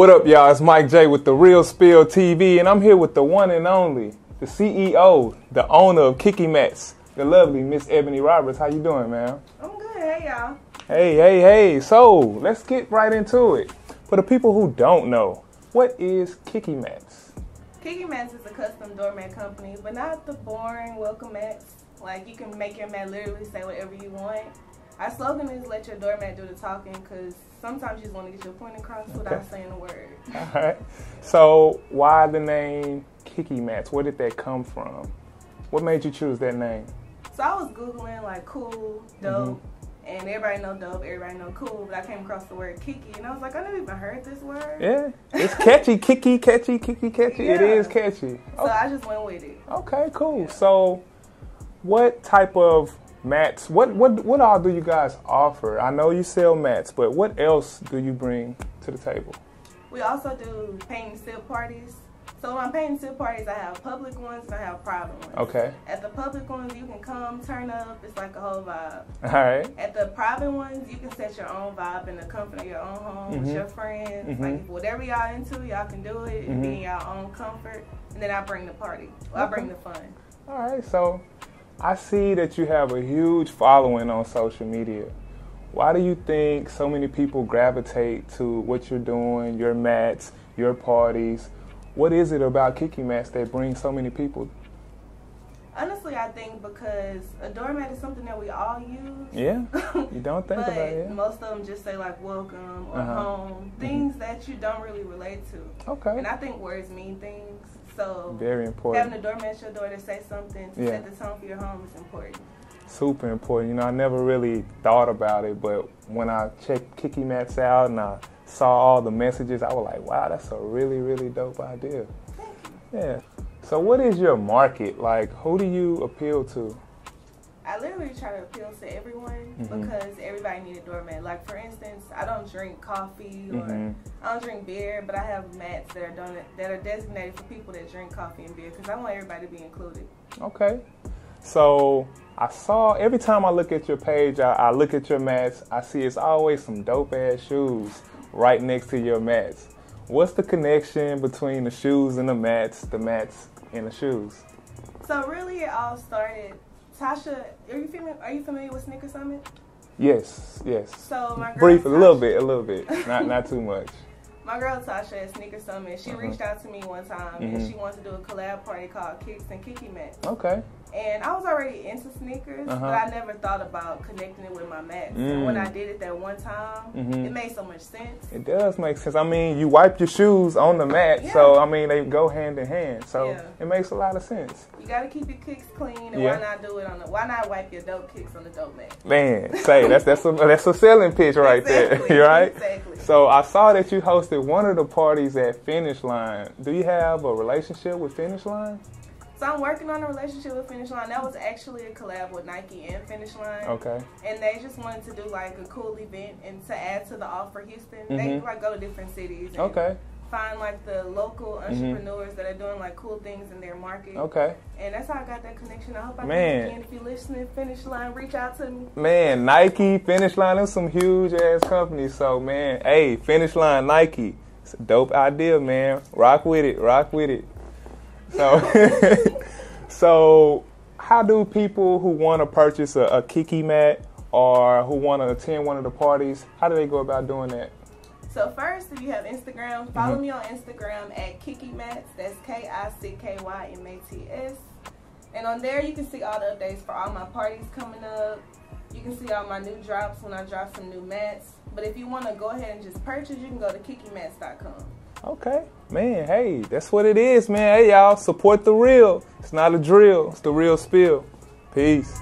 What up, y'all? It's Mike J with the Reel Spill TV, and I'm here with the one and only, the CEO, the owner of Kicky Mats, the lovely Miss Eboni Roberts. How you doing, man? I'm good. Hey, y'all. Hey, hey, hey. So let's get right into it. For the people who don't know, what is Kicky Mats? Kicky Mats is a custom doormat company, but not the boring welcome mats. Like you can make your mat literally say whatever you want. Our slogan is "Let your doormat do the talking," because sometimes you just want to get your point across without saying a word. All right. So why the name Kicky Mats? Where did that come from? What made you choose that name? So I was googling like cool, dope, mm-hmm. and everybody know dope, everybody know cool, but I came across the word Kicky, and I was like, I never even heard this word. Yeah, it's catchy. Kicky, catchy, Kicky, catchy. It Yeah. is catchy. So oh. I just went with it. Okay, cool. So, what type of mats? What what what all do you guys offer? I know you sell mats, but what else do you bring to the table? We also do paint and sip parties. So when I'm painting sip parties, I have public ones and I have private ones. Okay. At the public ones, you can come, turn up. It's like a whole vibe. All right. At the private ones, you can set your own vibe in the comfort of your own home Mhm. with your friends. Like whatever y'all into, y'all can do it and be in your own comfort. And then I bring the party. Well, I bring the fun. All right. So, I see that you have a huge following on social media. Why do you think so many people gravitate to what you're doing, your mats, your parties? What is it about Kicky Mats that brings so many people? Honestly, I think because a doormat is something that we all use. Yeah. You don't think about it. yeah? most of them just say like welcome or Uh-huh. home, things that you don't really relate to. Okay. And I think words mean things. So Very important. having a doormat at your door to say something to Yeah. set the tone for your home is important. super important. You know, I never really thought about it, but when I checked Kicky Mats out and I saw all the messages, I was like, wow, that's a really, really dope idea. Yeah. So, what is your market? Like, who do you appeal to? I literally try to appeal to everyone Mhm. because everybody need a doormat. Like for instance, I don't drink coffee or Mhm. I don't drink beer, but I have mats that are done that are designated for people that drink coffee and beer because I want everybody to be included. Okay. So, I saw every time I look at your page, I, I look at your mats, I see it's always some dope ass shoes right next to your mats. What's the connection between the shoes and the mats, the mats and the shoes? So really, it all started. Tasha, are you familiar? Are you familiar with Sneaker Summit? Yes, yes. So my girl Brief, a little bit, a little bit, not not too much. My girl Tasha at Sneaker Summit, she Uh-huh. reached out to me one time Mhm. and she wanted to do a collab party called Kicks and Kicky Mats. Okay. And I was already into sneakers, Uh-huh. but I never thought about connecting it with my mats. Mm. And when I did it that one time, Mhm. it made so much sense. It does make sense. I mean, you wipe your shoes on the mat, so I mean they go hand in hand. So Yeah. it makes a lot of sense. You gotta keep your kicks clean, and Yeah. why not do it on the? Why not wipe your dope kicks on the dope mat? Man, say that's that's a that's a selling pitch right Exactly, there. right? exactly. So I saw that you hosted one of the parties at Finish Line. Do you have a relationship with Finish Line? So I'm working on a relationship with Finish Line. That was actually a collab with Nike and Finish Line. Okay. And they just wanted to do like a cool event and to add to the offer Houston. They Mhm. like go to different cities and Okay. Find like the local entrepreneurs that are doing like cool things in their market. Mm-hmm. Okay. And that's how I got that connection. I hope I Man. can again. If you're listening, Finish Line, reach out to me. Man, Nike, Finish Line, them some huge ass companies. So man, hey, Finish Line, Nike, it's a dope idea, man. Rock with it, rock with it. So, so how do people who want to purchase a, a Kicky mat or who want to attend one of the parties, how do they go about doing that? So first, if you have Instagram, follow Mhm. me on Instagram at Kicky Mats. That's K I C K Y M A T S. And on there, you can see all the updates for all my parties coming up. You can see all my new drops when I drop some new mats. But if you want to go ahead and just purchase, you can go to kickymats.com. Okay, man, hey, that's what it is, man. Hey, y'all, support the real. It's not a drill, it's the real spill. Peace.